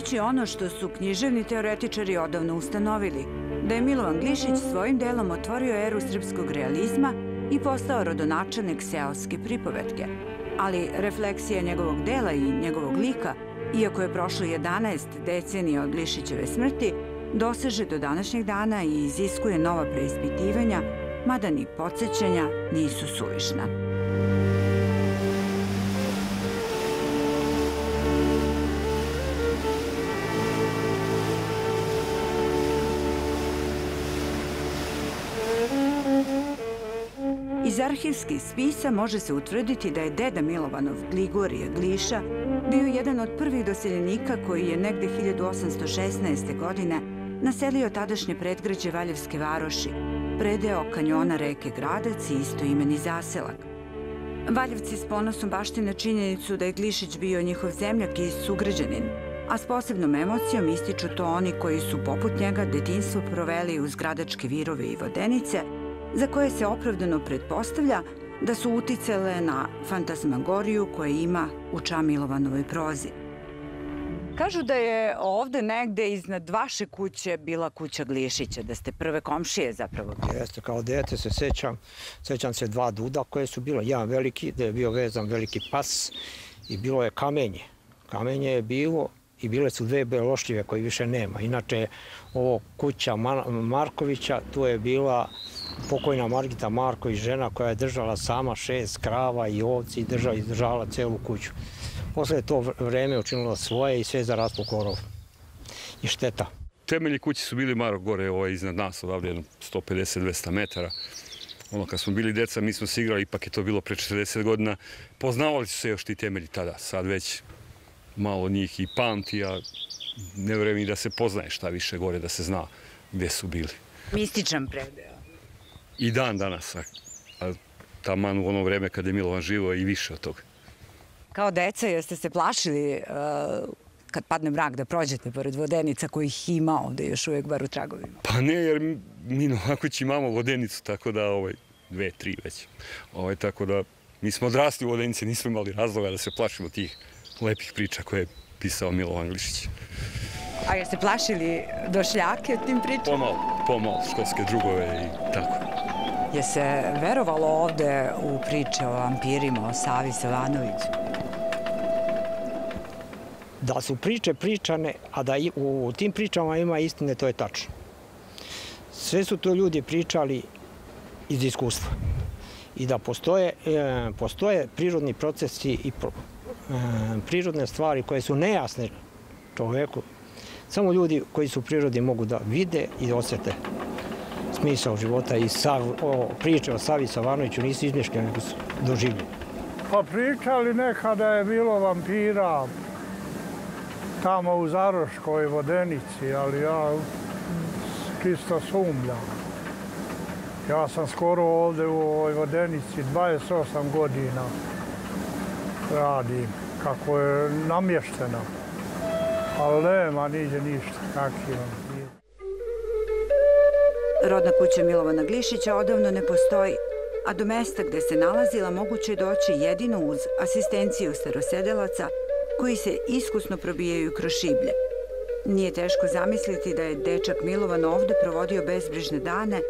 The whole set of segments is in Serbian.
reći ono što su književni teoretičari odavno ustanovili, da je Milovan Glišić svojim delom otvorio eru srpskog realizma i postao rodonačelnik seoske pripovetke. Ali refleksija njegovog dela i njegovog lika, iako je prošlo 11 decenija od Glišićeve smrti, doseže do današnjeg dana i iziskuje nova preispitivanja, mada ni podsjećanja nisu suvišna. Iz arhivskih spisa može se utvrditi da je deda Milovanov Gligorije Gliša bio jedan od prvih doseljenika koji je negde 1816. godine naselio tadašnje predgrađe Valjevske varoši, predeo kanjona reke Gradac i istoimeni zaselak. Valjevci s ponosom baštine činjenicu da je Glišić bio njihov zemljak i sugrađanin, a s posebnom emocijom ističu to oni koji su poput njega detinstvo proveli uz gradačke virove i vodenice – za koje se opravdano pretpostavlja da su uticale na fantasmagoriju koje ima u Čamilovanovoj prozi. Kažu da je ovde negde iznad vaše kuće bila kuća Glišića, da ste prve komšije zapravo. Jeste, kao dete se sećam, sećam se dva duda koje su bilo, jedan veliki, da je bio vezan veliki pas i bilo je kamenje. Kamenje je bilo i bile su dve belošljive koje više nema. Inače, ovo kuća Markovića, tu je bila pokojna Margita Marković, žena koja je držala sama šest krava i ovci i držala, izdržala celu kuću. Posle je to vreme učinilo svoje i sve za raspog korov. I šteta. Temelji kući su bili malo gore ovaj, iznad nas, odavde 150-200 metara. Ono, kad smo bili deca, mi smo se igrali, ipak je to bilo pre 40 godina. Poznavali su se još ti temelji tada. Sad već malo njih i pamti, a ne vreme i da se poznaje šta više gore, da se zna gde su bili. Mističan predeo. I dan danas, a, a taman u ono vreme kada je Milovan živo i više od toga. Kao deca jeste se plašili uh, kad padne mrak da prođete pored vodenica kojih ima ovde još uvek bar u tragovima? Pa ne, jer mi na Ovakući imamo vodenicu, tako da ovaj, dve, tri već. Ovaj, tako da mi smo odrasli u vodenici, nismo imali razloga da se plašimo tih lepih priča koje je pisao Milovan Glišić. A jeste plašili došljake tim pričama? Pomalo, pomalo, školske drugove i tako. Je se verovalo ovde u priče o vampirima, o Savi Savanoviću? Da su priče pričane, a da u tim pričama ima istine, to je tačno. Sve su to ljudi pričali iz iskustva. I da postoje, e, postoje prirodni procesi i E, prirodne stvari koje su nejasne čoveku, samo ljudi koji su u prirodi mogu da vide i osete smisao života i sav, o, priče o Savi Savanoviću nisu izmišljene, nego su doživljene. Pa pričali nekada je bilo vampira tamo u Zaroškoj vodenici, ali ja čisto sumljam. Ja sam skoro ovde u ovoj vodenici 28 godina radi kako je namještena. Ali nema niđe ništa takvima. Rodna kuća Milovana Glišića odavno ne postoji, a do mesta gde se nalazila moguće doći jedino uz asistenciju starosedelaca koji se iskusno probijaju kroz šiblje. Nije teško zamisliti da je dečak Milovan ovde provodio bezbrižne dane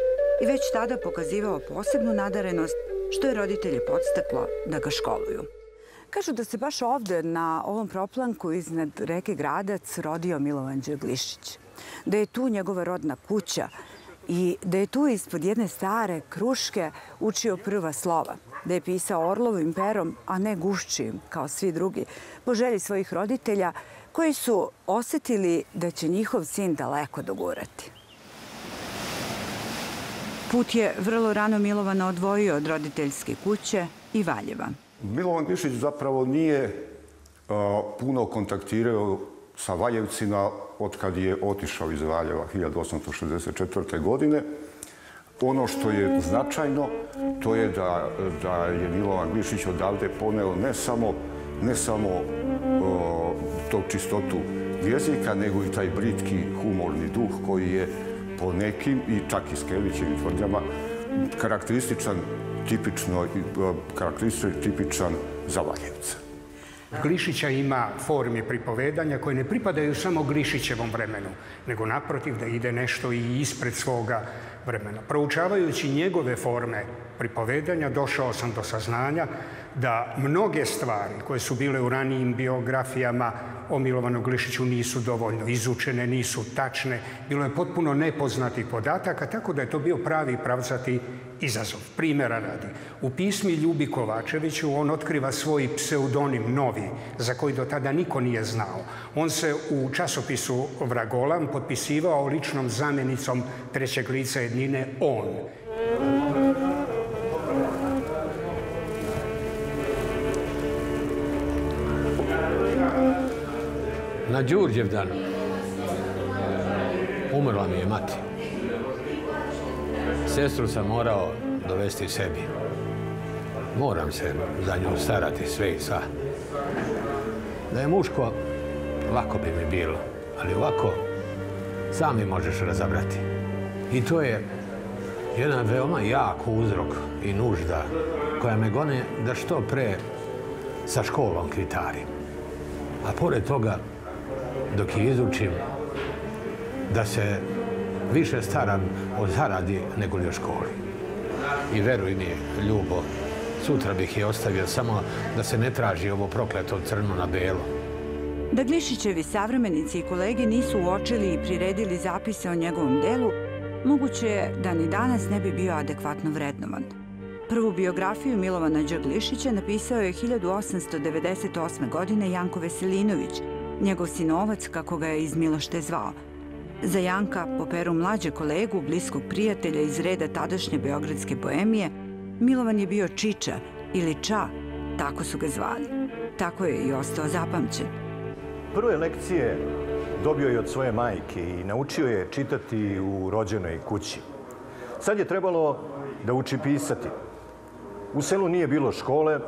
i već tada pokazivao posebnu nadarenost što je roditelje podstaklo da ga školuju. Kažu da se baš ovde na ovom proplanku iznad reke Gradac rodio Milovan Đeglišić. Da je tu njegova rodna kuća i da je tu ispod jedne stare kruške učio prva slova. Da je pisao Orlovim perom, a ne guščijim, kao svi drugi, po želji svojih roditelja, koji su osetili da će njihov sin daleko dogurati. Put je vrlo rano Milovana odvojio od roditeljske kuće i Valjeva. Milovan Glišić zapravo nije puno kontaktirao sa od kad je otišao iz Valjeva 1864. godine. Ono što je značajno, to je da, da je Milovan Glišić odavde poneo ne samo, ne samo to čistotu jezika, nego i taj britki humorni duh koji je po nekim i čak i Skelićevim tvrdnjama karakterističan tipično, karakterističan tipičan za Valjevca. Glišića ima forme pripovedanja koje ne pripadaju samo Glišićevom vremenu, nego naprotiv da ide nešto i ispred svoga vremena. Proučavajući njegove forme pripovedanja došao sam do saznanja da mnoge stvari koje su bile u ranijim biografijama o Milovanom Glišiću nisu dovoljno izučene, nisu tačne, bilo je potpuno nepoznatih podataka, tako da je to bio pravi pravcati izazov. Primjera radi. U pismi Ljubi Kovačeviću on otkriva svoj pseudonim novi, za koji do tada niko nije znao. On se u časopisu Vragolan potpisivao ličnom zamjenicom trećeg lica jednine on. Na Đurđevdan umrla mi je mati. Sestru sam morao dovesti sebi. Moram se za nju starati sve i sva. Da je muško, lako bi mi bilo. Ali ovako, sami možeš razabrati. I to je jedan veoma jak uzrok i nužda koja me gone da što pre sa školom kvitari. A pored toga, dok je izučim, da se više staram o zaradi nego li o školi. I veruj mi, Ljubo, sutra bih je ostavio samo da se ne traži ovo prokleto crno na belo. Da Glišićevi savremenici i kolege nisu uočili i priredili zapise o njegovom delu, moguće je da ni danas ne bi bio adekvatno vrednovan. Prvu biografiju Milovana Đaglišića napisao je 1898. godine Janko Veselinović, njegov sinovac, kako ga je iz Milošte zvao. Za Janka, po peru mlađe kolegu, bliskog prijatelja iz reda tadašnje beogradske poemije, Milovan je bio Čiča ili Ča, tako su ga zvali. Tako je i ostao zapamćen. Prve lekcije dobio je od svoje majke i naučio je čitati u rođenoj kući. Sad je trebalo da uči pisati. U selu nije bilo škole,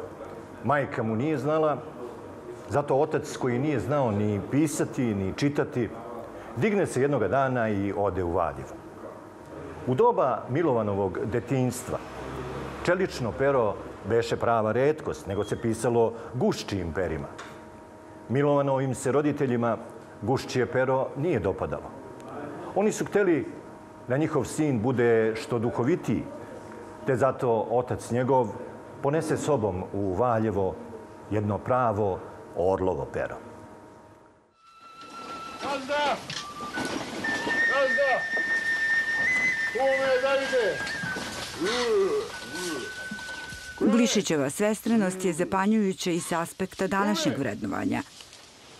majka mu nije znala, zato otac koji nije znao ni pisati, ni čitati, digne se jednoga dana i ode u Valjevo. U doba Milovanovog detinjstva čelično pero beše prava redkost, nego se pisalo guščijim perima. Milovanovim se roditeljima guščije pero nije dopadalo. Oni su hteli da njihov sin bude što duhovitiji, te zato otac njegov ponese sobom u Valjevo jedno pravo orlovo pero. Gazda! Gazda! Kome da ide? Glišićeva svestrenost je zapanjujuća i s aspekta današnjeg vrednovanja.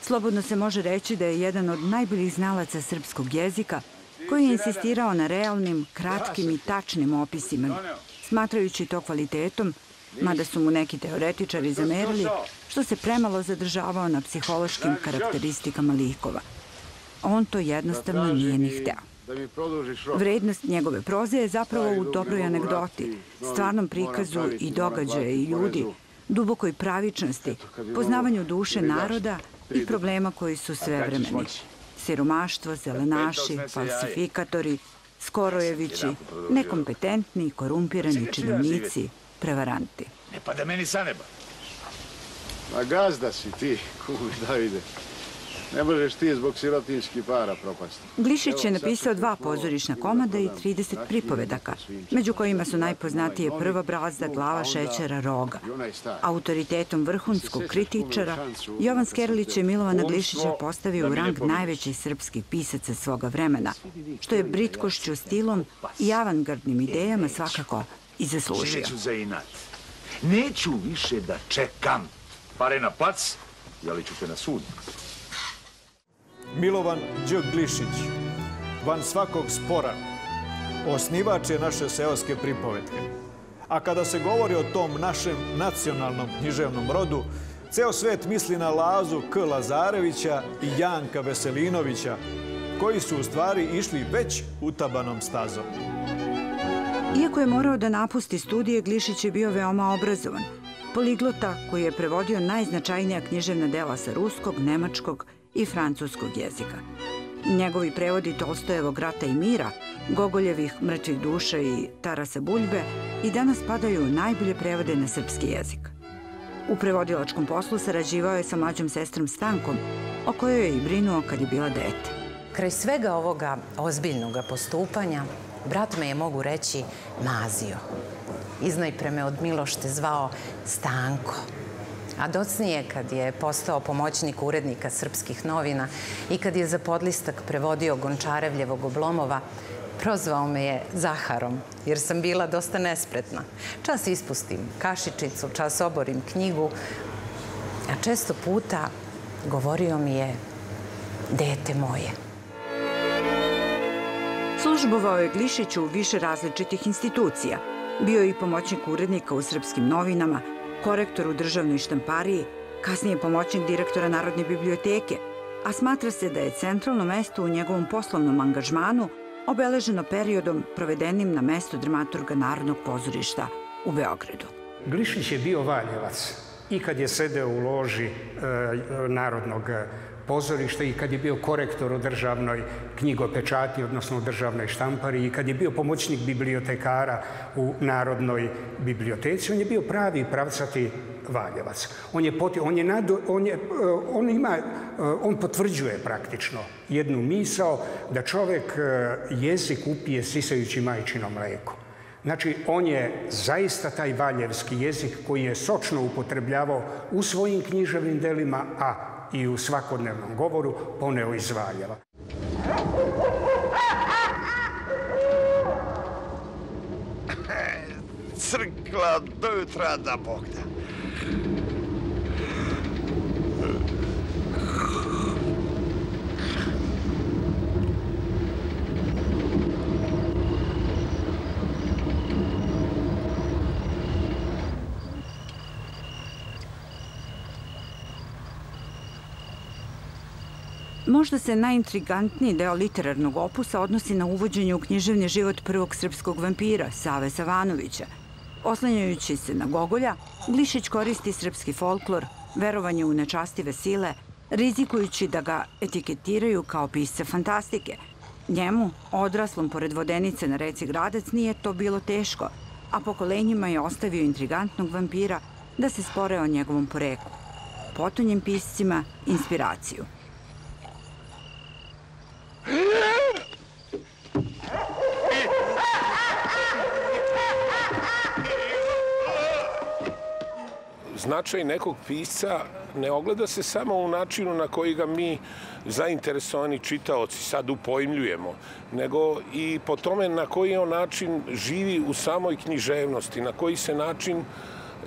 Slobodno se može reći da je jedan od najboljih znalaca srpskog jezika koji je insistirao na realnim, kratkim i tačnim opisima, smatrajući to kvalitetom, mada su mu neki teoretičari zamerili, što se premalo zadržavao na psihološkim karakteristikama likova. On to jednostavno nije ni hteo. Vrednost njegove proze je zapravo u dobroj anegdoti, stvarnom prikazu i događaja i ljudi, dubokoj pravičnosti, poznavanju duše naroda i problema koji su svevremeni. Siromaštvo, zelenaši, falsifikatori, skorojevići, nekompetentni, korumpirani činovnici, prevaranti. Ne pada meni sa neba. Ma gazda si ti, kuš Davide. Ne možeš ti zbog sirotinjskih para propasti. Glišić je napisao dva pozorišna komada i 30 pripovedaka, među kojima su najpoznatije prva brazda, glava šećera, roga. Autoritetom vrhunskog kritičara, Jovan Skerlić je Milovana Glišića postavio u rang najvećih srpskih pisaca svoga vremena, što je britkošću stilom i avangardnim idejama svakako i zaslužio. Neću za inat. Neću više da čekam. Pare na plac, jeli ću te na sud. Milovan Đ. Glišić, van svakog spora, osnivač je naše seoske pripovetke. A kada se govori o tom našem nacionalnom književnom rodu, ceo svet misli na Lazu K. Lazarevića i Janka Veselinovića, koji su u stvari išli već utabanom stazom. Iako je morao da napusti studije, Glišić je bio veoma obrazovan. poliglota koji je prevodio najznačajnija književna dela sa ruskog, nemačkog i francuskog jezika. Njegovi prevodi Tolstojevog rata i mira, Gogoljevih mrtvih duša i Tarasa Buljbe i danas padaju najbolje prevode na srpski jezik. U prevodilačkom poslu sarađivao je sa mlađom sestrom Stankom, o kojoj je i brinuo kad je bila dete. Kraj svega ovoga ozbiljnog postupanja, brat me je, mogu reći, mazio. Iznajpre me od Milošte zvao Stanko. A docnije, kad je postao pomoćnik urednika srpskih novina i kad je za podlistak prevodio Gončarevljevog oblomova, prozvao me je Zaharom, jer sam bila dosta nespretna. Čas ispustim kašičicu, čas oborim knjigu, a često puta govorio mi je dete moje. Službovao je Glišić u više različitih institucija. Bio je i pomoćnik urednika u srpskim novinama, korektor u državnoj štampariji, kasnije pomoćnik direktora Narodne biblioteke, a smatra se da je centralno mesto u njegovom poslovnom angažmanu obeleženo periodom provedenim na mestu dramaturga Narodnog pozorišta u Beogradu. Glišić je bio Valjevac i kad je sedeo u loži e, Narodnog pozorišta i kad je bio korektor u državnoj knjigopečati, odnosno u državnoj štampari i kad je bio pomoćnik bibliotekara u Narodnoj biblioteci, on je bio pravi pravcati Valjevac. On je, poti, on je, nado, on je, on ima, on potvrđuje praktično jednu misao da čovek jezik upije sisajući majčino mleko. Znači, on je zaista taj valjevski jezik koji je sočno upotrebljavao u svojim književnim delima, a i u svakodnevnom govoru poneo iz Valjeva. Crkla do jutra da Bog da. Možda se najintrigantniji deo literarnog opusa odnosi na uvođenje u književni život prvog srpskog vampira, Save Savanovića. Oslanjajući se na Gogolja, Glišić koristi srpski folklor, verovanje u nečastive sile, rizikujući da ga etiketiraju kao pisce fantastike. Njemu, odraslom pored vodenice na reci Gradac, nije to bilo teško, a pokolenjima je ostavio intrigantnog vampira da se spore o njegovom poreku. Potonjem piscima inspiraciju. Značaj nekog pisca ne ogleda se samo u načinu na koji ga mi zainteresovani čitaoci sad upojmljujemo, nego i po tome na koji on način živi u samoj književnosti, na koji se način uh,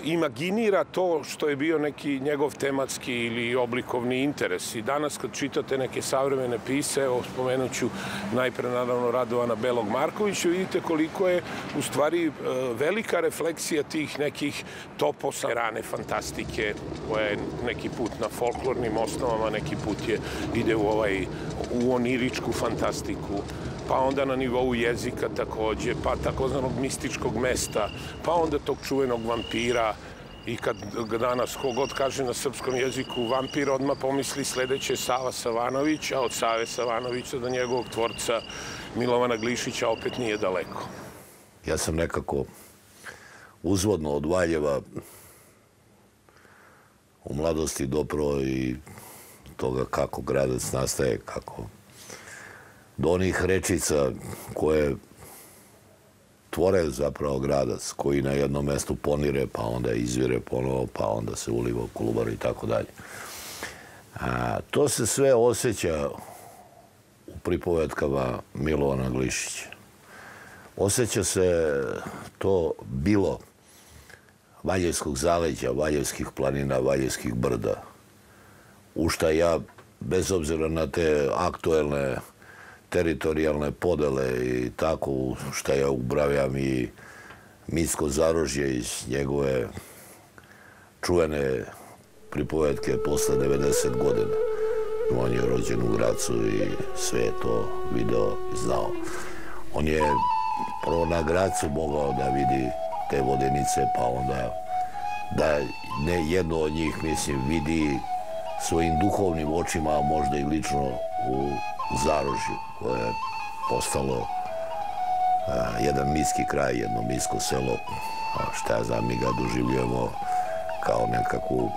imaginira to što je bio neki njegov tematski ili oblikovni interes. I danas kad čitate neke savremene pise, evo spomenut ću najpre naravno Radovana Belog Markovića, vidite koliko je u stvari e, velika refleksija tih nekih toposa rane fantastike, koja je neki put na folklornim osnovama, neki put je ide u ovaj u oniričku fantastiku pa onda na nivou jezika takođe, pa takozvanog mističkog mesta, pa onda tog čuvenog vampira, i kad danas kogod kaže na srpskom jeziku vampir, odmah pomisli sledeće Sava Savanović, a od Save Savanovića do njegovog tvorca Milovana Glišića opet nije daleko. Ja sam nekako uzvodno od Valjeva u mladosti dopro i toga kako gradac nastaje, kako do onih rečica koje tvore zapravo gradac, koji na jednom mestu ponire, pa onda izvire ponovo, pa onda se uliva u kulubaru i tako dalje. A, to se sve osjeća u pripovetkama Milovana Glišića. Osjeća se to bilo Valjevskog zaleđa, Valjevskih planina, Valjevskih brda, u šta ja, bez obzira na te aktuelne teritorijalne podele i tako, šta ja upravljam i Mitsko zarožje iz njegove čuvene pripovetke posle 90 godina. On je rođen u Gracu i sve je to video i znao. On je prvo na Gracu mogao da vidi te vodenice, pa onda da ne jedno od njih, mislim, vidi svojim duhovnim očima, a možda i lično u Zarožju, koje je postalo a, jedan miski kraj, jedno misko selo. A šta ja znam, mi ga doživljujemo kao nekakvu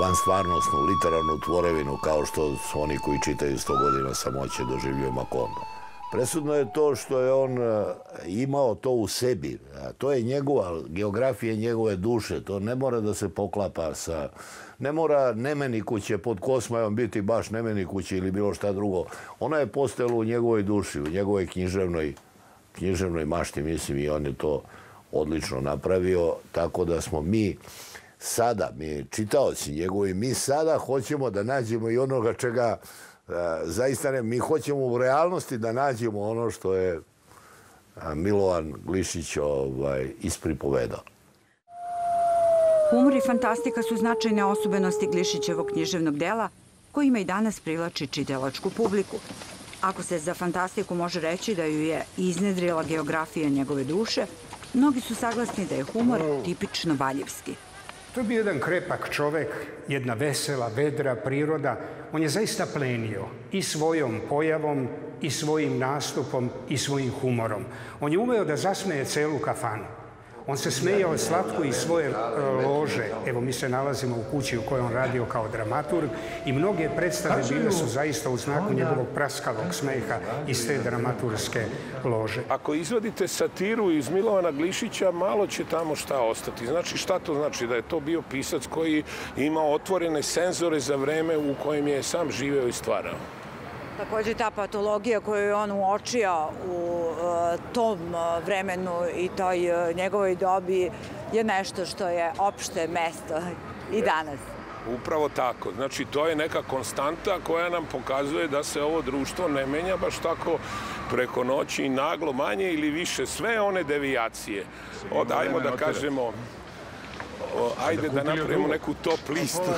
van stvarnostnu literarnu tvorevinu kao što su oni koji čitaju 100 godina samoće doživljuju Makondo. Presudno je to što je on imao to u sebi. To je njegova geografija njegove duše. To ne mora da se poklapa sa... Ne mora Nemenikuće pod Kosmajom biti baš Nemenikuće ili bilo šta drugo. Ona je postojala u njegovoj duši, u njegovoj književnoj, književnoj mašti, mislim, i on je to odlično napravio. Tako da smo mi sada, mi čitaoci njegovi, mi sada hoćemo da nađemo i onoga čega e, zaista ne, mi hoćemo u realnosti da nađemo ono što je Milovan Glišić ovaj, ispripovedao. Humor i fantastika su značajne osobenosti Glišićevog književnog dela, kojima i danas privlači čitalačku publiku. Ako se za fantastiku može reći da ju je iznedrila geografija njegove duše, mnogi su saglasni da je humor tipično valjevski – To je bio jedan krepak čovek, jedna vesela, vedra priroda. On je zaista plenio i svojom pojavom, i svojim nastupom, i svojim humorom. On je umeo da zasmeje celu kafanu. On se smejao slatko iz svoje e, lože. Evo, mi se nalazimo u kući u kojoj on radio kao dramaturg i mnoge predstave bile su zaista u znaku njegovog praskavog smeha iz te dramaturske lože. Ako izvadite satiru iz Milovana Glišića, malo će tamo šta ostati. Znači, šta to znači? Da je to bio pisac koji ima otvorene senzore za vreme u kojem je sam živeo i stvarao. Takođe ta patologija koju je on uočio u uh, tom uh, vremenu i toj uh, njegovoj dobi je nešto što je opšte mesto i danas. Upravo tako. Znači, to je neka konstanta koja nam pokazuje da se ovo društvo ne menja baš tako preko noći i naglo manje ili više sve one devijacije. Od, ajmo da kažemo, o, ajde da napravimo neku top listu.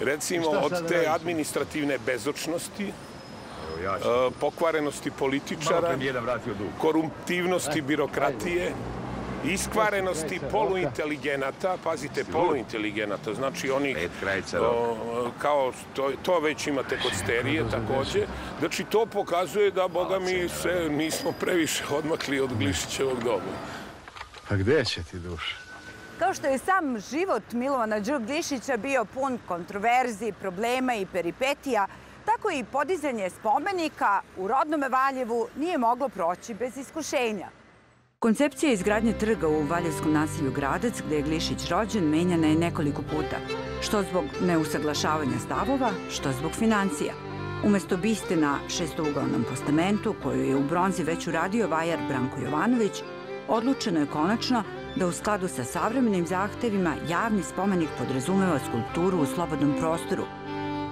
Recimo, od te administrativne bezočnosti, E, pokvarenosti političara, korumptivnosti birokratije, iskvarenosti poluinteligenata, pazite, poluinteligenata, znači oni kao to, to već imate kod sterije takođe, znači to pokazuje da, boga mi, se nismo previše odmakli od Glišićevog doba. A gde će ti duša? Kao što je sam život Milovana Đuk Glišića bio pun kontroverzi, problema i peripetija, Tako i podizanje spomenika u rodnome Valjevu nije moglo proći bez iskušenja. Koncepcija izgradnje trga u Valjevskom nasilju Gradac, gde je Glišić rođen, menjana je nekoliko puta, što zbog neusaglašavanja stavova, što zbog financija. Umesto biste na šestougalnom postamentu, koju je u bronzi već uradio vajar Branko Jovanović, odlučeno je konačno da u skladu sa savremenim zahtevima javni spomenik podrazumeva skulpturu u slobodnom prostoru –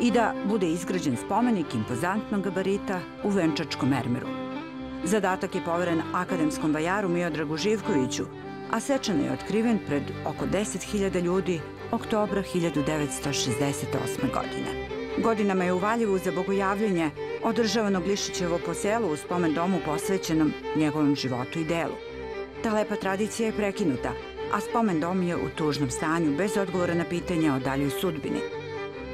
i da bude izgrađen spomenik impozantnog gabarita u Venčačkom mermeru. Zadatak je poveren akademskom vajaru Miodragu Živkoviću, a svečano je otkriven pred oko 10.000 ljudi oktobra 1968. godine. Godinama je u Valjevu za bogojavljenje održavano Glišićevo poselo u spomen domu posvećenom njegovom životu i delu. Ta lepa tradicija je prekinuta, a spomen dom je u tužnom stanju bez odgovora na pitanja o daljoj sudbini –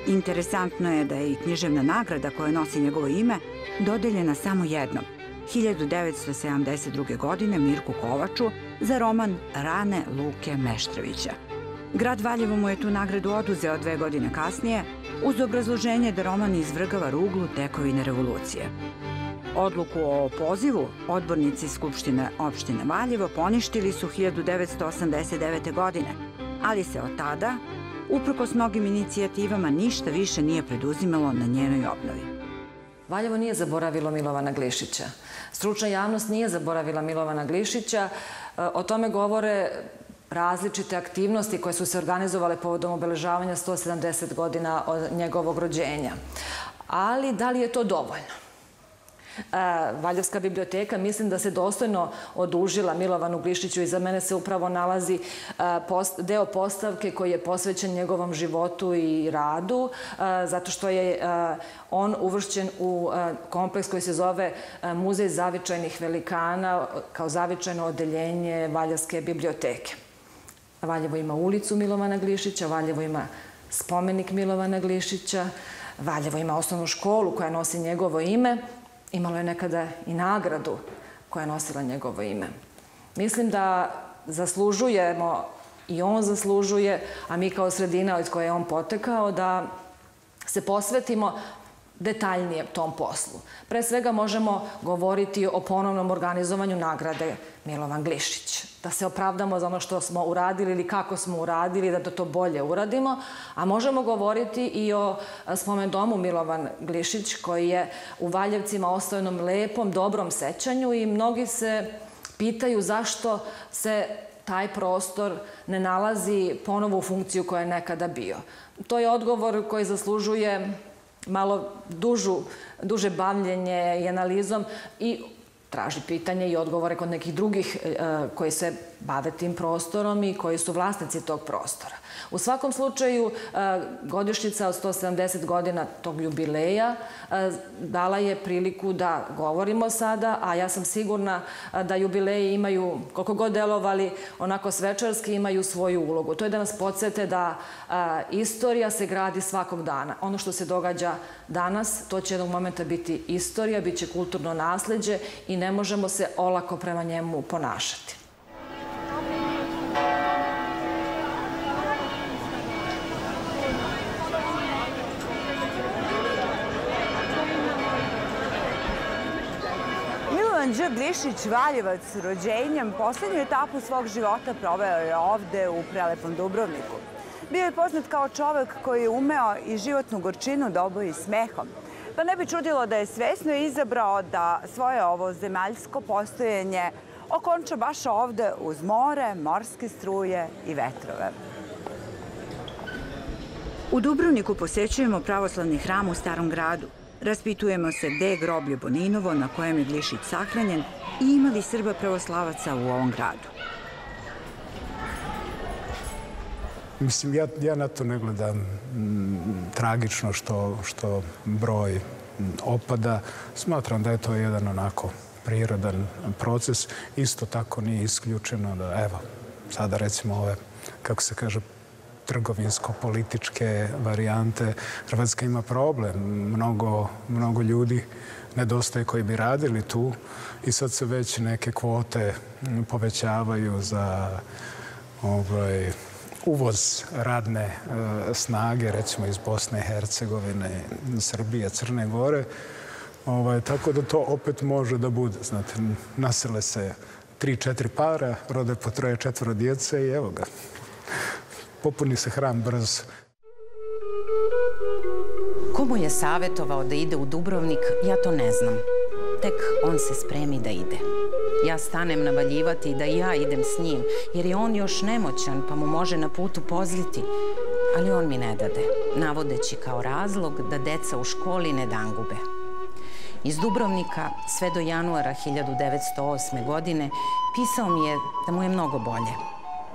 Interesantno je da je i književna nagrada koja nosi njegovo ime dodeljena samo jednom, 1972. godine Mirku Kovaču za roman Rane Luke Meštrovića. Grad Valjevo mu je tu nagradu oduzeo dve godine kasnije uz obrazloženje da roman izvrgava ruglu tekovine revolucije. Odluku o pozivu odbornici Skupštine opštine Valjevo poništili su 1989. godine, ali se od tada Uprkos mnogim inicijativama ništa više nije preduzimalo na njenoj obnovi. Valjevo nije zaboravilo Milovana Glišića. Stručna javnost nije zaboravila Milovana Glišića. O tome govore različite aktivnosti koje su se organizovale povodom obeležavanja 170 godina od njegovog rođenja. Ali da li je to dovoljno? Valjevska biblioteka mislim da se dostojno odužila Milovanu Glišiću i za mene se upravo nalazi deo postavke koji je posvećen njegovom životu i radu, zato što je on uvršćen u kompleks koji se zove Muzej zavičajnih velikana kao zavičajno odeljenje Valjevske biblioteke. Valjevo ima ulicu Milovana Glišića, Valjevo ima spomenik Milovana Glišića, Valjevo ima osnovnu školu koja nosi njegovo ime, imalo je nekada i nagradu koja je nosila njegovo ime. Mislim da zaslužujemo i on zaslužuje, a mi kao sredina od koje je on potekao, da se posvetimo detaljnije tom poslu. Pre svega možemo govoriti o ponovnom organizovanju nagrade Milovan Glišić. Da se opravdamo za ono što smo uradili ili kako smo uradili, da to bolje uradimo. A možemo govoriti i o spomen domu Milovan Glišić koji je u Valjevcima ostao jednom lepom, dobrom sećanju i mnogi se pitaju zašto se taj prostor ne nalazi ponovo u funkciju koja je nekada bio. To je odgovor koji zaslužuje malo dužu, duže bavljenje i analizom i traži pitanje i odgovore kod nekih drugih e, koji se bave tim prostorom i koji su vlasnici tog prostora. U svakom slučaju, e, godišnjica od 170 godina tog jubileja e, dala je priliku da govorimo sada, a ja sam sigurna e, da jubileji imaju, koliko god delovali, onako svečarski imaju svoju ulogu. To je da nas podsjete da istorija se gradi svakog dana. Ono što se događa danas, to će jednog momenta biti istorija, bit će kulturno nasledđe i ne možemo se olako prema njemu ponašati. Đ. Glišić Valjevac rođenjem poslednju etapu svog života proveo je ovde u prelepom Dubrovniku. Bio je poznat kao čovek koji je umeo i životnu gorčinu da oboji smehom. Pa ne bi čudilo da je svesno izabrao da svoje ovo zemaljsko postojenje okonča baš ovde uz more, morske struje i vetrove. U Dubrovniku posećujemo pravoslavni hram u Starom gradu – Raspitujemo se gde je groblje Boninovo na kojem je Glišić sahranjen i ima li Srba pravoslavaca u ovom gradu. Mislim, ja, ja na to ne gledam m, tragično što, što broj opada. Smatram da je to jedan onako prirodan proces. Isto tako nije isključeno da, evo, sada recimo ove, kako se kaže, trgovinsko-političke varijante. Hrvatska ima problem. Mnogo, mnogo ljudi nedostaje koji bi radili tu i sad se već neke kvote povećavaju za ovaj, uvoz radne e, snage, recimo iz Bosne i Hercegovine, Srbije, Crne Gore. Ovaj, tako da to opet može da bude. Znate, nasele se tri, četiri para, rode po troje, četvoro djece i evo ga popuni se hram brzo. Komu je savjetovao da ide u Dubrovnik, ja to ne znam. Tek on se spremi da ide. Ja stanem navaljivati da i ja idem s njim, jer je on još nemoćan, pa mu može na putu pozliti. Ali on mi ne dade, navodeći kao razlog da deca u školi ne dangube. Iz Dubrovnika sve do januara 1908. godine pisao mi je da mu je mnogo bolje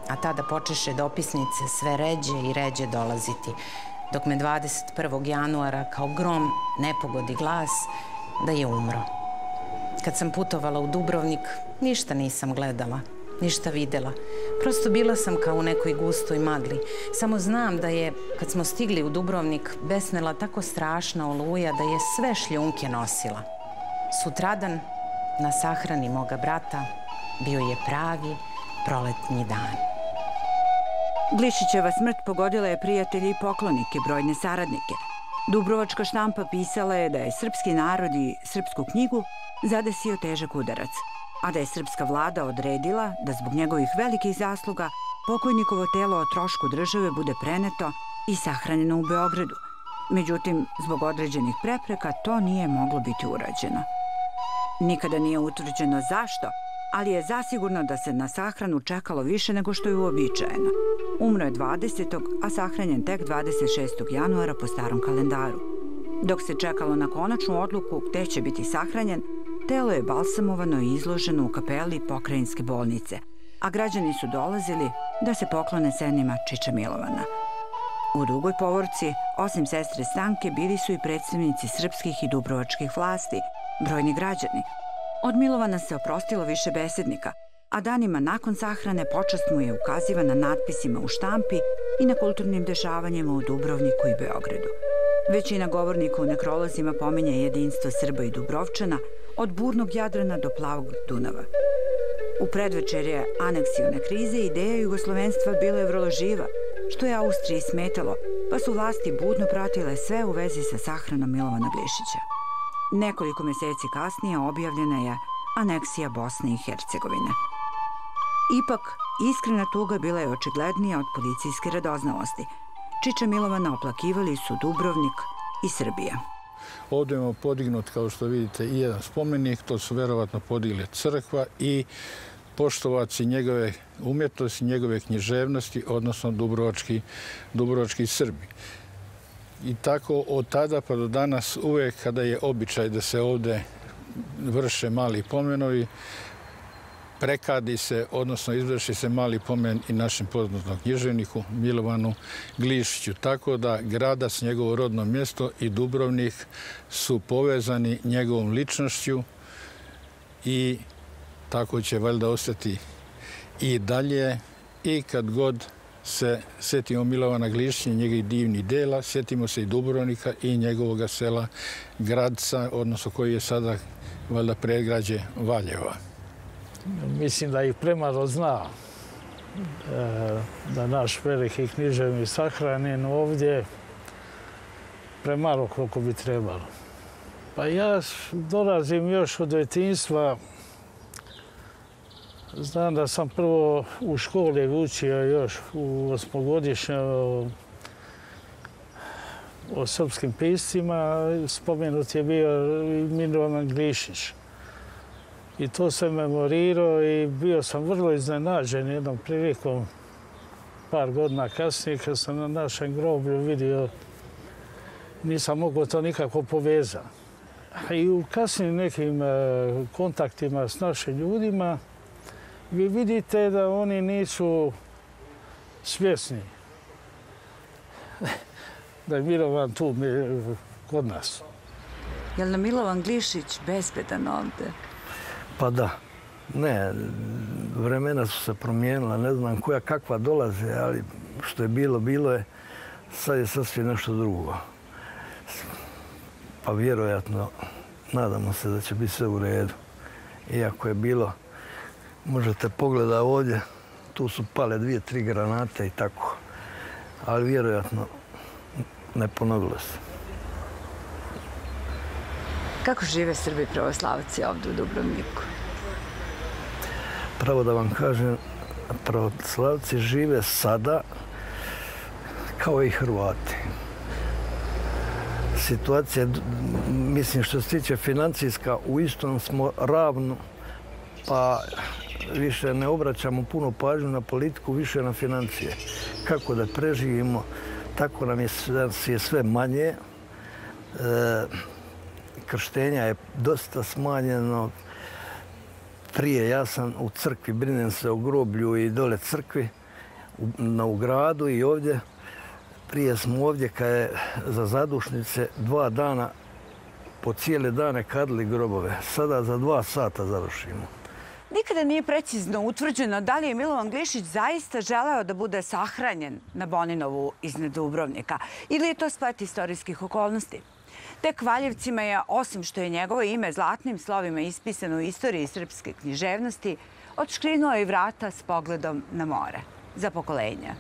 a tada počeše dopisnice sve ređe i ređe dolaziti, dok me 21. januara kao grom nepogodi glas da je umro. Kad sam putovala u Dubrovnik, ništa nisam gledala, ništa videla. Prosto bila sam kao u nekoj gustoj magli. Samo znam da je, kad smo stigli u Dubrovnik, besnela tako strašna oluja da je sve šljunke nosila. Sutradan, na sahrani moga brata, bio je pravi proletnji dan. Glišićeva smrt pogodila je prijatelji i poklonike, brojne saradnike. Dubrovačka štampa pisala je da je srpski narod i srpsku knjigu zadesio težak udarac, a da je srpska vlada odredila da zbog njegovih velikih zasluga pokojnikovo telo o trošku države bude preneto i sahranjeno u Beogradu. Međutim, zbog određenih prepreka to nije moglo biti urađeno. Nikada nije utvrđeno zašto, ali je zasigurno da se na sahranu čekalo više nego što je uobičajeno. Umro je 20. a sahranjen tek 26. januara po starom kalendaru. Dok se čekalo na konačnu odluku gde će biti sahranjen, telo je balsamovano i izloženo u kapeli pokrajinske bolnice, a građani su dolazili da se poklone senima Čiča Milovana. U drugoj povorci, osim sestre Stanke, bili su i predstavnici srpskih i dubrovačkih vlasti, brojni građani, Od Milovana se oprostilo više besednika, a danima nakon sahrane počast mu je ukaziva na natpisima u štampi i na kulturnim dešavanjima u Dubrovniku i Beogradu. Većina govornika u nekrolozima pominje jedinstvo Srba i Dubrovčana od burnog Jadrana do plavog Dunava. U predvečerje aneksione krize ideja jugoslovenstva bila je vrlo živa, što je Austriji smetalo, pa su vlasti budno pratile sve u vezi sa sahranom Milovana Glišića. Nekoliko meseci kasnije objavljena je aneksija Bosne i Hercegovine. Ipak, iskrena tuga bila je očiglednija od policijske radoznalosti. Čiče Milovana oplakivali su Dubrovnik i Srbija. Ovdje imamo podignut, kao što vidite, i jedan spomenik. To su verovatno podigli crkva i poštovaci njegove umjetnosti, njegove književnosti, odnosno dubrovački, dubrovački Srbi. I tako od tada pa do danas uvek kada je običaj da se ovde vrše mali pomenovi, prekadi se, odnosno izvrši se mali pomen i našem poznatom književniku Milovanu Glišiću. Tako da gradac, njegovo rodno mjesto i Dubrovnik su povezani njegovom ličnošću i tako će valjda ostati i dalje i kad god se setimo Milovana Glišića i njegovih divnih dela, setimo se i Dubrovnika i njegovog sela Gradca, odnosno koji je sada valjda predgrađe Valjeva. Mislim da ih premalo zna e, da naš veliki književni sahranjen ovdje premalo koliko bi trebalo. Pa ja dolazim još od detinstva. Znam da sam prvo u školi učio još u osmogodišnjem o, o srpskim piscima. Spomenut je bio i Milovan Glišić. I to sam memorirao i bio sam vrlo iznenađen jednom prilikom par godina kasnije kad sam na našem groblju vidio nisam mogao to nikako povezati. I u kasnim nekim e, kontaktima s našim ljudima vi vidite da oni nisu svjesni da je Milovan tu kod nas. Je li Milovan Glišić bezbedan ovde? Pa da. Ne, vremena su se promijenila, ne znam koja kakva dolaze, ali što je bilo, bilo je, sad je sasvim nešto drugo. Pa vjerojatno, nadamo se da će biti sve u redu. Iako je bilo, možete pogledati ovdje, tu su pale dvije, tri granate i tako. Ali vjerojatno ne ponovilo se. Kako žive Srbi pravoslavci ovdje u Dubrovniku? Pravo da vam kažem, pravoslavci žive sada kao i Hrvati. Situacija, mislim što se tiče financijska, u istom smo ravno, pa više ne obraćamo puno pažnju na politiku, više na financije. Kako da preživimo, tako nam je sve, sve manje. E, krštenja je dosta smanjeno. Prije ja sam u crkvi, brinem se o groblju i dole crkvi na u gradu i ovdje. Prije smo ovdje kad je za zadušnice dva dana po cijele dane kadli grobove. Sada za dva sata završimo. Nikada nije precizno utvrđeno da li je Milovan Glišić zaista želeo da bude sahranjen na Boninovu iznad Dubrovnika ili je to splet istorijskih okolnosti. Tek Valjevcima je, osim što je njegovo ime zlatnim slovima ispisano u istoriji srpske književnosti, odškrinuo i vrata s pogledom na more za pokolenja.